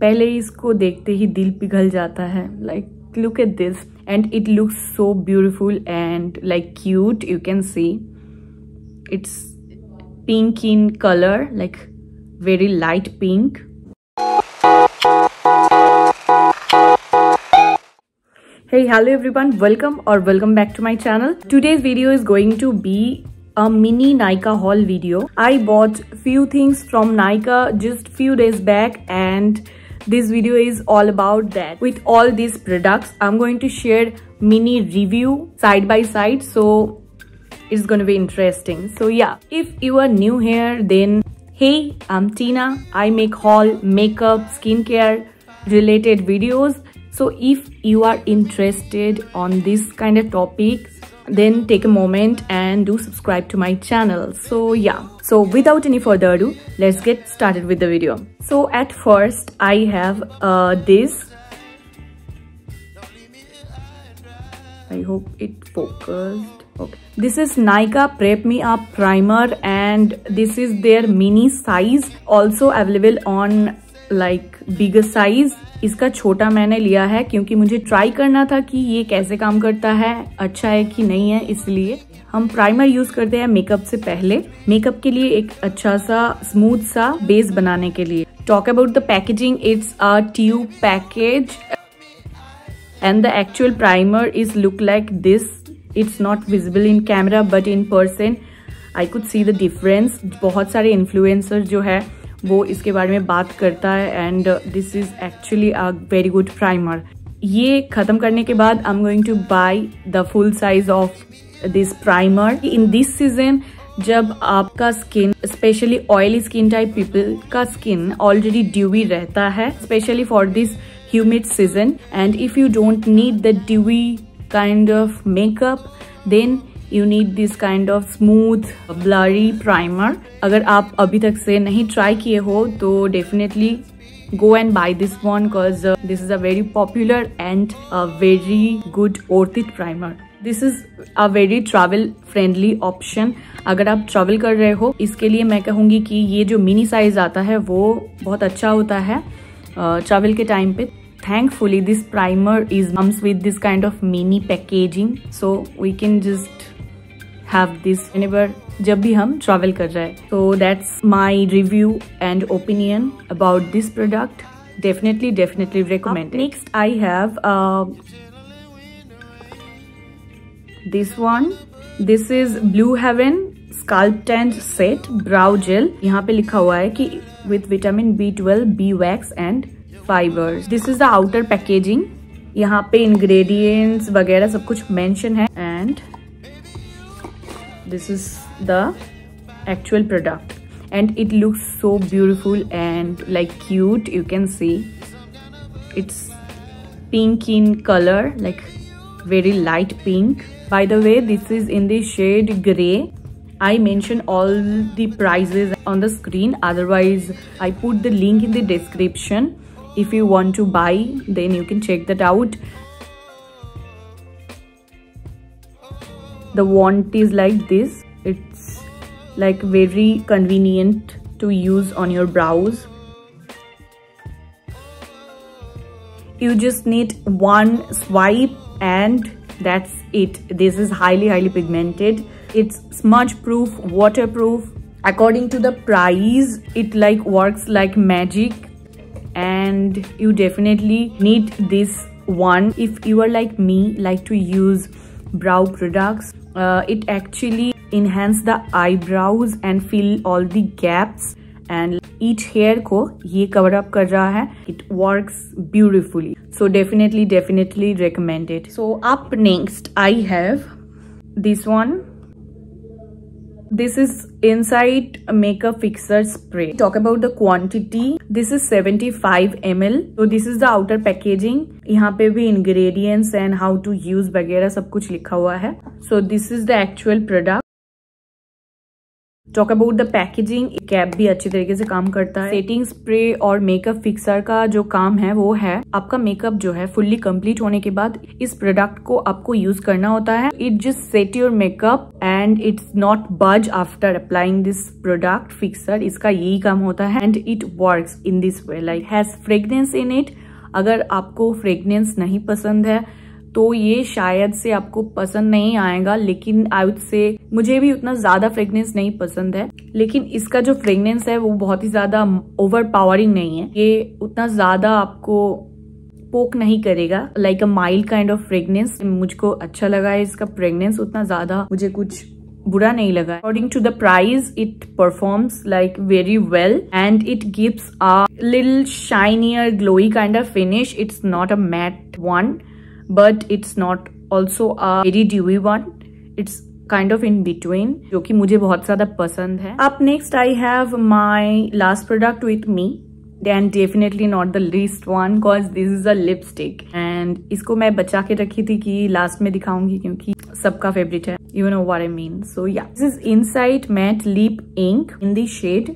पहले इसको देखते ही दिल पिघल जाता है like look at this and it looks so beautiful and like cute you can see it's pink in colour like very light pink Hey, hello everyone, welcome or welcome back to my channel. Today's video is going to be a mini Nykaa haul video. I bought few things from Nykaa just few days back and this video is all about that. With all these products, I'm going to share mini review side by side. So it's going to be interesting. So yeah, if you are new here, then hey, I'm Tina. I make haul, makeup, skincare related videos. So if you are interested on this kind of topics, then take a moment and do subscribe to my channel. So yeah. So without any further ado let's get started with the video. So at first i have uh, this. I hope it focused. Okay. This is Nykaa prep me up primer and this is their mini size also available on like, bigger size इसका छोटा मैंने लिया है क्योंकि मुझे try करना था कि ये कैसे काम करता है अच्छा है कि नहीं है, इसलिए हम प्राइमर यूज़ करते हैं मेकअप से पहले। मेकअप के लिए एक अच्छा सा स्मूथ सा बेस बनाने के लिए। Talk about the packaging it's a tube package and the actual primer is look like this it's not visible in camera but in person I could see the difference बहुत सारे influencer जो है वो इसके बारे में बात करता है and this is actually a very good primer ये खत्म करने के बाद I am going to buy the full size of this primer in this season जब आपका skin specially oily skin type people का स्किन ऑलरेडी ड्यूवी रहता है specially for this humid season and if you don't need the dewy kind of makeup then you need this kind of smooth blurry primer अगर आप अभी तक से नहीं try किए हो तो definitely go and buy this one because this is a very popular and a very good ओर्थिक primer this is a very travel friendly option अगर आप ट्रेवल कर रहे हो, इसके लिए मैं कहूँगी कि ये जो मिनी साइज़ आता है, वो बहुत अच्छा होता है uh, ट्रेवल के टाइम पे. Thankfully this primer is mums with this kind of mini packaging so we can just have this anywhere जब भी हम ट्रैवल कर रहे हैं तो that's my review and opinion about this product definitely definitely recommend next I have this one this is blue heaven sculpt set brow gel यहाँ पे लिखा हुआ है कि with vitamin B twelve B wax and fibre this is the outer packaging यहाँ पे ingredients वगैरह सब कुछ मेंशन है. And this is the actual product. And it looks so beautiful and like cute you can see. It's pink in color like very light pink. By the way this is in the shade gray. I mention all the prices on the screen otherwise i put the link in the description. If you want to buy then you can check that out the wand is like this. It's like very convenient to use on your brows. You just need one swipe and that's it. This is highly highly pigmented. It's smudge proof waterproof. According to the price it like works like magic. And you definitely need this one. If you are like me like to use brow products uh, it actually enhance the eyebrows and fill all the gaps and each hair ko ye cover up kar raha hai it works beautifully so definitely definitely recommend it so up next i have this one this is inside makeup fixer spray talk about the quantity this is 75 ml so this is the outer packaging यहाँ पे भी ingredients and how to use वगैरह सब कुछ लिखा हुआ है so this is the actual product talk about the packaging cap भी अच्छी तरीके से काम करता है। सेटिंग स्प्रे और मेकअप फिक्सर का जो काम है, वो है, आपका मेकअप जो है फुल्ली कंप्लीट होने के बाद इस प्रोडक्ट को आपको यूज़ करना होता है। It just set your makeup and it's not budge after applying this product fixer इसका यही काम होता है। And it work in this way like has fragrance in it अगर आपको फ्रेगनेंस नहीं पसंद है तो ये शायद से आपको पसंद नहीं आएगा, लेकिन आई वुड से मुझे भी उतना ज़्यादा फ्रेगनेंस नहीं पसंद है। लेकिन इसका जो फ्रेगनेंस है वो बहुत ही ज़्यादा ओवर पावरिंग नहीं है। ये उतना ज़्यादा आपको पोक नहीं करेगा। Like a mild kind of fragrance मुझको अच्छा लगा है इसका फ्रेगनेंस उतना ज़्यादा मुझे कुछ बुरा नहीं लगा according to the price it performs like very well and it gives a little shinier glowy kind of finish it's not a matte one but it's not also a very dewy one. It's kind of in between जो कि मुझे बहुत ज़्यादा पसंद है। अब next I have my last product with me and definitely not the least one cause this is a lipstick and इसको मैं बचा के रखी थी कि लास्ट में दिखाऊँगी क्योंकि सबका फेवरेट है। You know what I mean so yeah this is Insight matte lip ink in the shade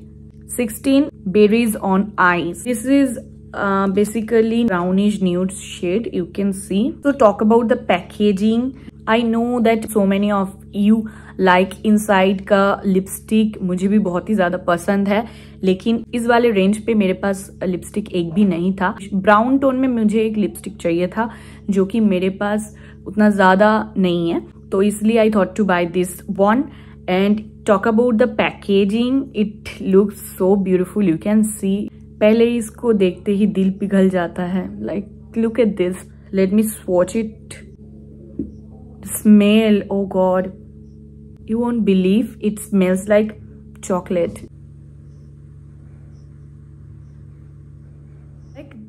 16 berries on eyes. This is uh, basically brownish nude shade you can see. So talk about the packaging. I know that so many of you like like Insight का lipstick मुझे भी बहुत ही ज़्यादा पसंद है। लेकिन इस वाले रेंज पे मेरे पास लिपस्टिक एक भी नहीं था। ब्राउन टोन में मुझे एक लिपस्टिक चाहिए था जो कि मेरे पास उतना ज़्यादा नहीं है। तो इसलिए I thought to buy this one and talk about the packaging it look so beautiful you can see पहले ही इसको देखते ही दिल पिघल जाता है। Like look at this let me watch it smell oh God you won't believe it smells like chocolate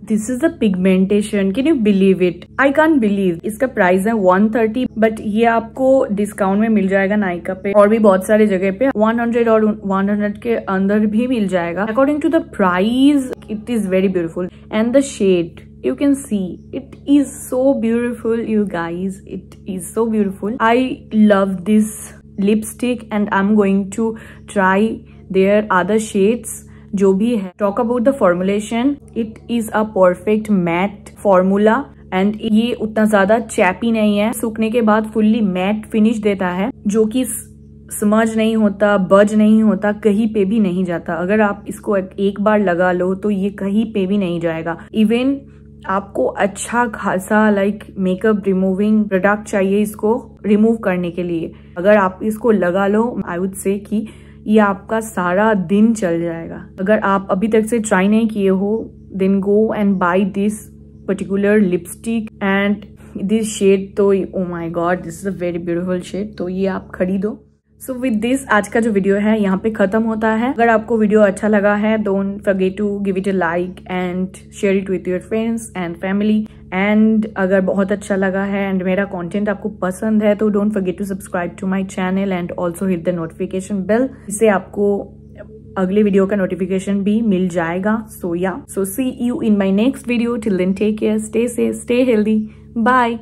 this is a pigmentation can you believe it I can believe इसका प्राइस है 130 बट ये आपको discount में मिल जाएगा नाइका पे और भी बहुत सारे जगह पे 100 और 100 के अंदर भी मिल जाएगा according to the price it is very beautiful and the shade you you can see, it is so beautiful, you guys. It is so beautiful. I love this lipstick and i'm going to try their other shades. जो भी है talk about the formulation it is a perfect matte formula and ये उतना ज़्यादा चैपी नहीं है। सूखने के बाद फुल्ली मैट फिनिश देता है, जो कि समझ नहीं होता बज नहीं होता, कहीं पे भी नहीं जाता। अगर आप इसको एक बार लगा लो तो ये कहीं पे भी नहीं जाएगा। इवन आपको अच्छा खासा लाइक मेकअप रिमूविंग प्रोडक्ट चाहिए इसको रिमूव करने के लिए। अगर आप इसको लगा लो आई वुड से कि ये आपका सारा दिन चल जाएगा। अगर आप अभी तक से ट्राई नहीं किए हो then go and buy this particular lipstick and this shade तो ओ my God this is a very beautiful shade तो ये आप खरीदो। सो विद दिस आज का जो वीडियो है, यहाँ पे खत्म होता है। अगर आपको वीडियो अच्छा लगा है don't forget to give it a like and share it with your friends and family and अगर बहुत अच्छा लगा है एंड मेरा कंटेंट आपको पसंद है तो don't forget to subscribe to my channel and also hit the notification bell इससे आपको अगले वीडियो का नोटिफिकेशन भी मिल जाएगा. So yeah so see you in my next video till then take care stay safe stay healthy bye